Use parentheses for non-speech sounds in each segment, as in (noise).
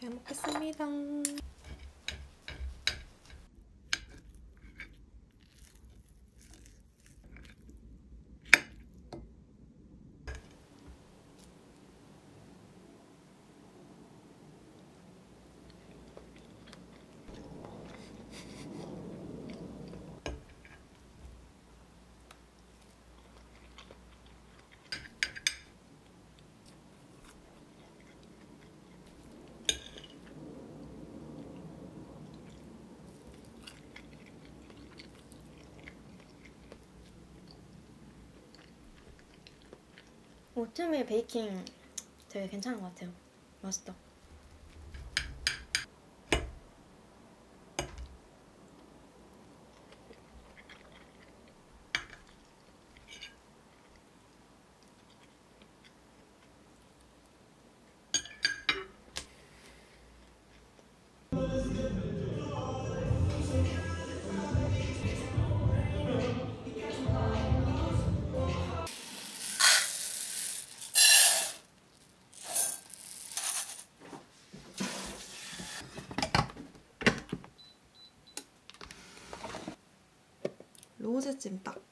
잘 먹겠습니다. 오트밀 베이킹 되게 괜찮은 것 같아요. 맛있다. 로제 찜닭.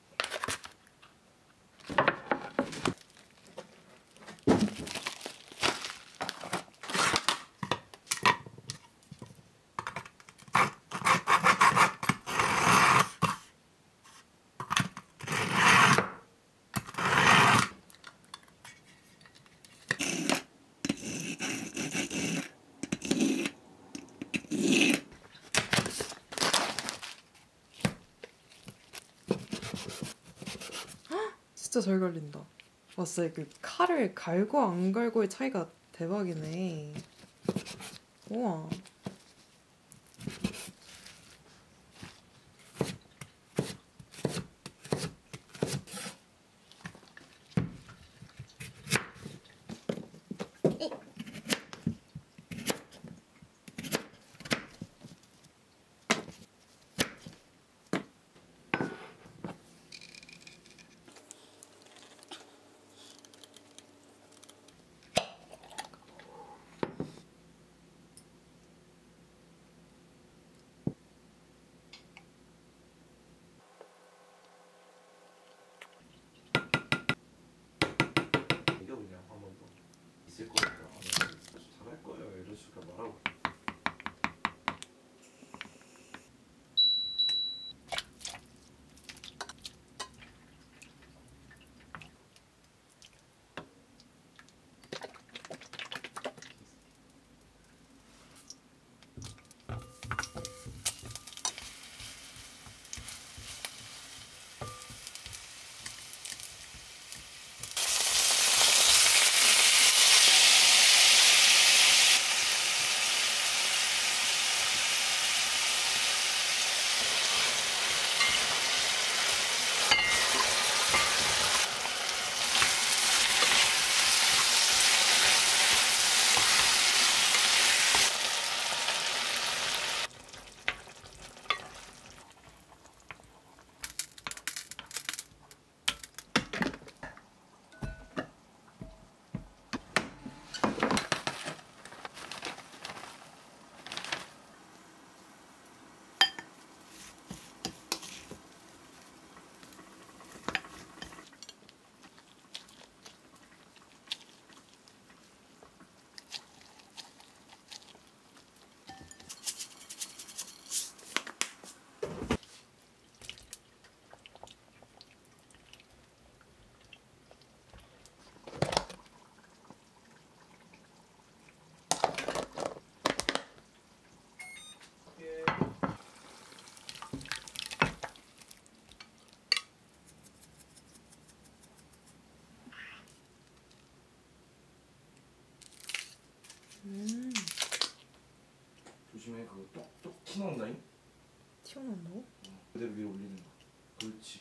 진짜 잘 갈린다. 와 진짜 그 칼을 갈고 안 갈고의 차이가 대박이네. 우와. 있 조심해 그거 똑똑 튀어나온다잉? 튀어나온다고? 그대로 위로 올리는 거. 그렇지.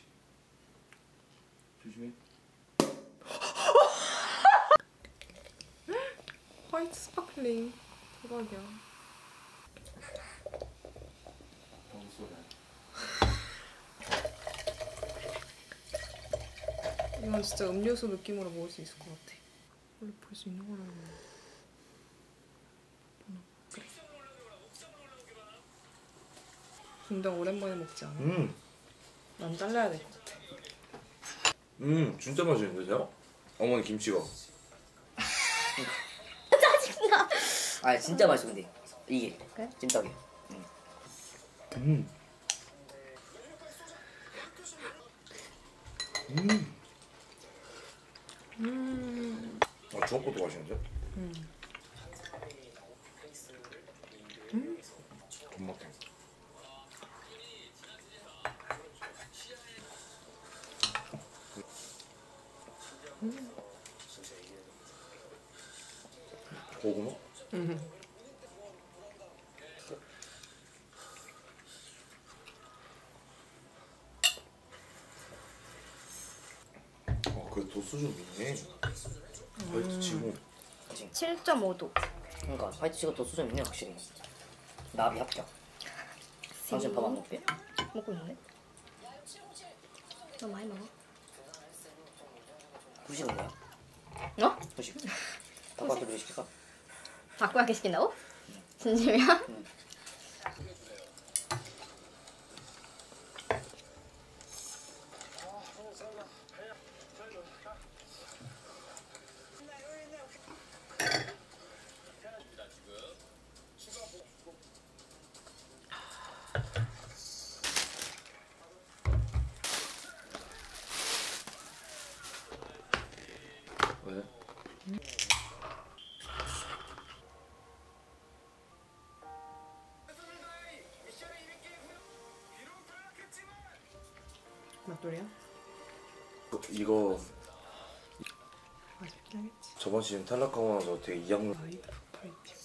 조심해. (laughs) white sparkling. 대박이야. 방구 소리 이건 진짜 음료수 느낌으로 먹을 수 있을 것 같아. 원래 볼 수 있는 거라고 분당 오랜만에 먹지 않아? 음, 난 잘라야 될 것 같아 음 진짜 맛있는데요? 어머니 김치가 (laughs) 아 진짜 맛있어 근데 이게 그래? 찜닭이야 음. 음. 음. 아 주먹 것도 맛있는데? 음. 존맛탱 고구마? 음. 아, 그 도 수좀 있네. 화이트 치고. 7.5도. 그러니까 화이트 치가 더 수준 있네 확실히 나비 합격 당신 밥안 먹게? 먹고 있는데? 너 많이 먹어? 후식은 뭐야? 어? 후식 닭발도 시킬까? 바꾸하게 시킨다고? 진심이야? 왜? 하겠지 저번 시즌 탈락하고 나서 되게 이악물. 라이프 파이팅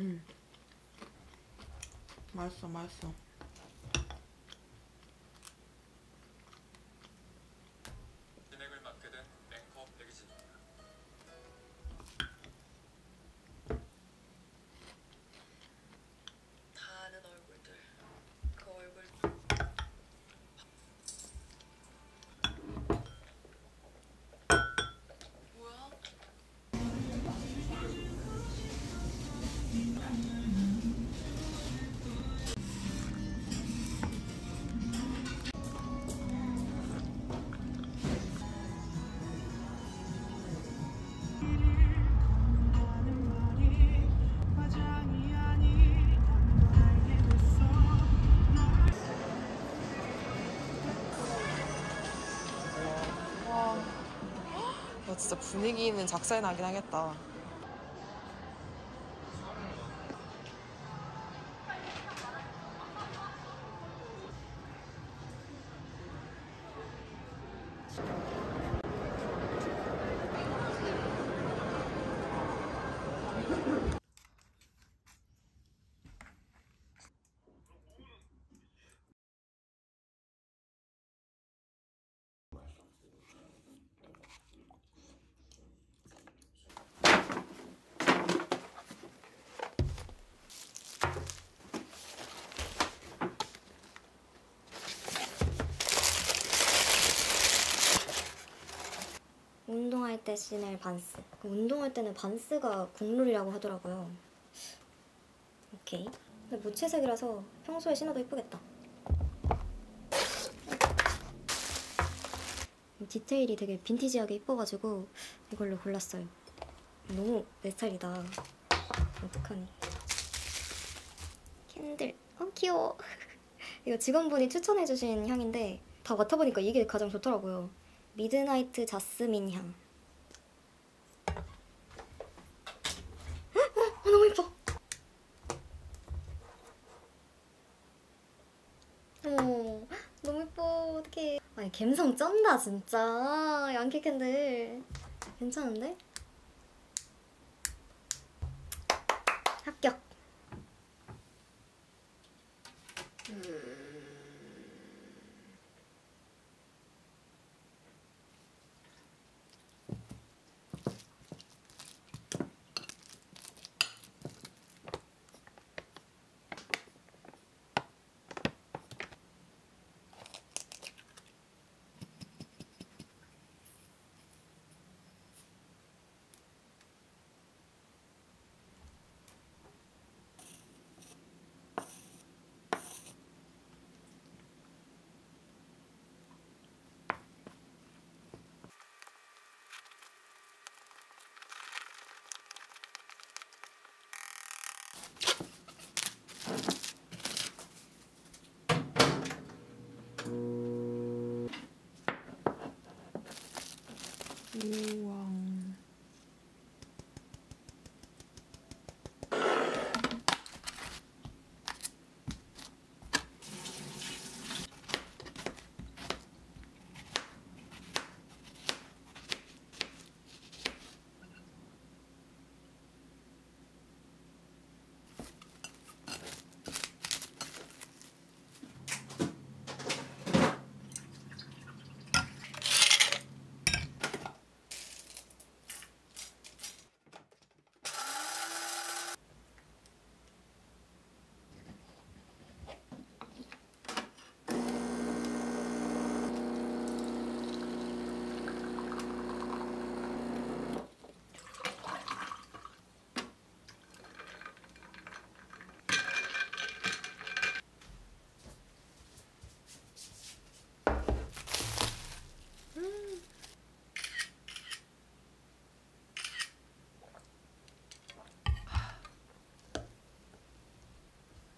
음. 맛있어, 맛있어. 진짜 분위기 있는 작사에 나긴 하겠다. 때 신을 반스. 그 운동할 때는 반스가 국룰이라고 하더라고요. 오케이. 근데 무채색이라서 평소에 신어도 이쁘겠다. 디테일이 되게 빈티지하게 이뻐가지고 이걸로 골랐어요. 너무 내 스타일이다. 어떡하니. 캔들. 어 귀여워. (laughs) 이거 직원분이 추천해주신 향인데 다 맡아보니까 이게 가장 좋더라고요. 미드나이트 자스민 향. 헉, 어, 너무 예뻐. 어머, 너무 예뻐. 아니, 갬성 쩐다, 진짜. 양키 캔들. 괜찮은데? 합격. 우와.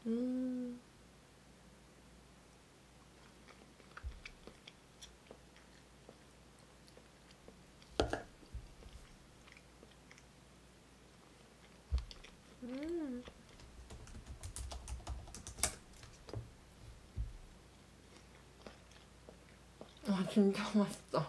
음. 음. 아 진짜 맛있다.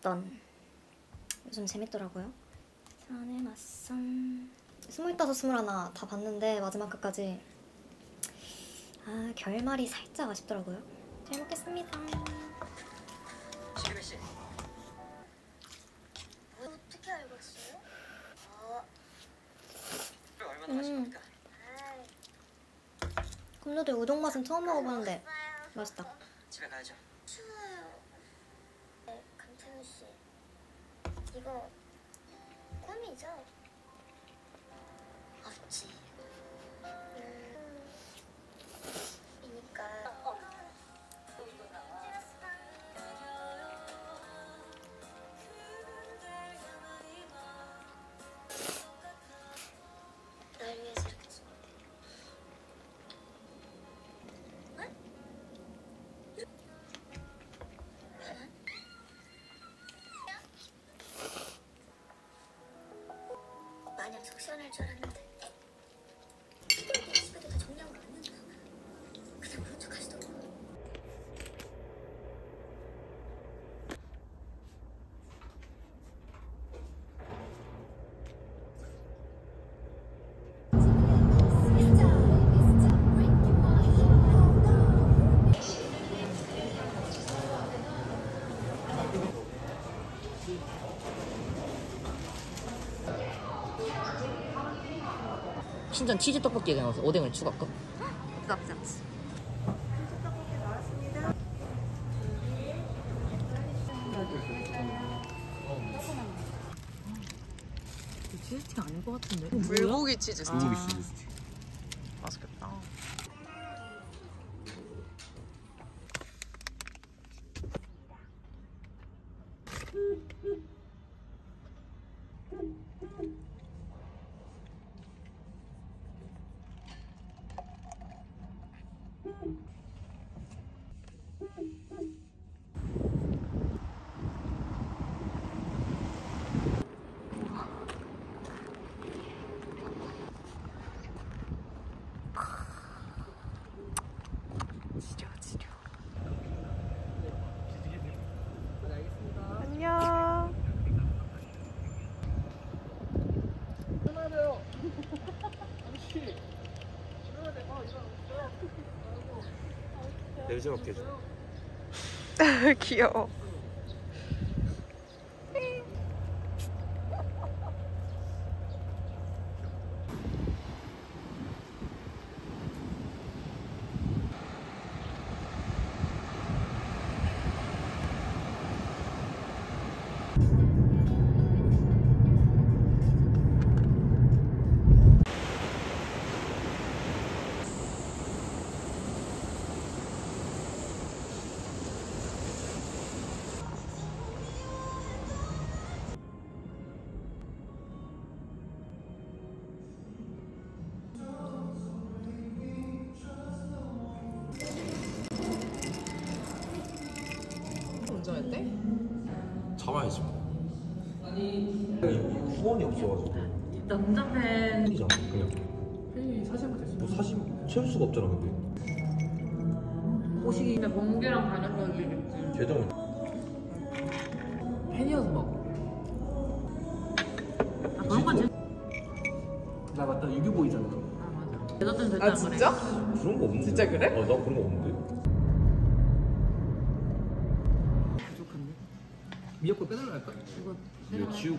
맞선 요즘 재밌더라고요. 산의 맞선 스물다섯 스물하나 다 봤는데 마지막 끝까지 아 결말이 살짝 아쉽더라고요. 잘 먹겠습니다. 시그레 씨. 어떻게 알고 왔어요? 어, 얼마나 음. 맛있습니까? 곰누들 우동 맛은 처음 먹어보는데 맛있다. 집에 가야죠. 추워요. 네, 강태훈 씨. 이거 꿈이죠? 마냥 속 시원할 줄 알았는데 신전 치즈 떡볶이에 나와서 오뎅을 추가할까? 나쁘지 않지. 치즈스틱 아닌 것 같은데. 불고기 치즈 스틱. 한국이 시리즈 맛있겠다. 내리지 않게 해줘 귀여워. 잡아야지 뭐 후원이 없어가지고. 남자팬. 이잖아 그냥. 팬이 못했어. 뭐 사실 채울 수가 없잖아 근데. 보시기 근데 번개랑 가능성이겠지 계정은 팬이어서 막. 아, 그런 건 제... 나 맞다 유교보이잖아. 아 맞아. 여자들은 절대 아안 진짜? 그런 거 없는데. 진짜 그래? 어나 그런 거 없는데. 미역국 빼달라 할까? 이거 이거 지우고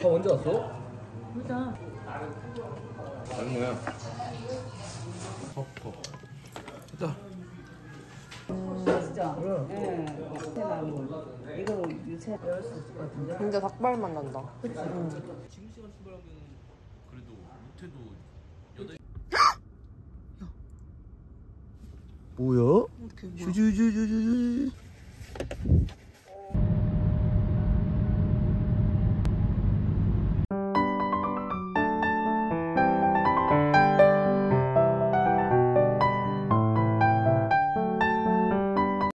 밥 언제 왔어? 보자 다른 거야 어, 어. 됐다. 진짜. 예. 유채나무. 이거 유채 배울 수 있을 것 같은데. 진짜 닭발맛 난다. 지금 시간 출발하면 그래도 못해도 뭐야? 슈주주주주